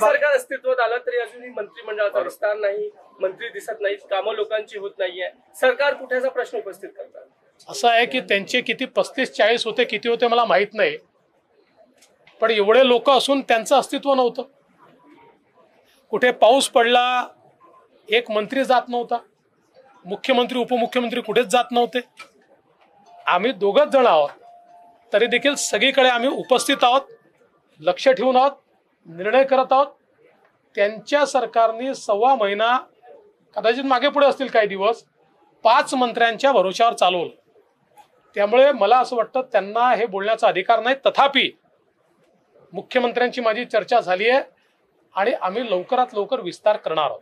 सरकार अस्तित्वात आलं तरी अजूनही मंत्रिमंडळाचा विस्तार नाही मंत्री दिसत नाहीत कामं लोकांची होत नाहीये. सरकार कुठ्याचा प्रश्न उपस्थित करतात? असं आहे की त्यांचे किती पस्तीस चाळीस होते किती होते मला माहीत नाही. पण एवढे लोक असून त्यांचं अस्तित्व नव्हतं. कुठे पाऊस पडला एक मंत्री जात नव्हता. मुख्यमंत्री उपमुख्यमंत्री कुठेच जात नव्हते. आम्ही दोघंच जण आहोत. तरी देखील सगळीकडे आम्ही उपस्थित आहोत. लक्ष ठेवून आहोत निर्णय करत आहोत. त्यांच्या सरकारने सव्वा महिना कदाचित मागे पुढे असतील काही दिवस पाच मंत्र्यांच्या भरोश्यावर चालवलं. त्यामुळे मला असं वाटतं त्यांना हे बोलण्याचा अधिकार नाही. तथापि मुख्यमंत्र्यांची माझी चर्चा झाली आहे आणि आम्ही लवकरात लवकर विस्तार करणार आहोत.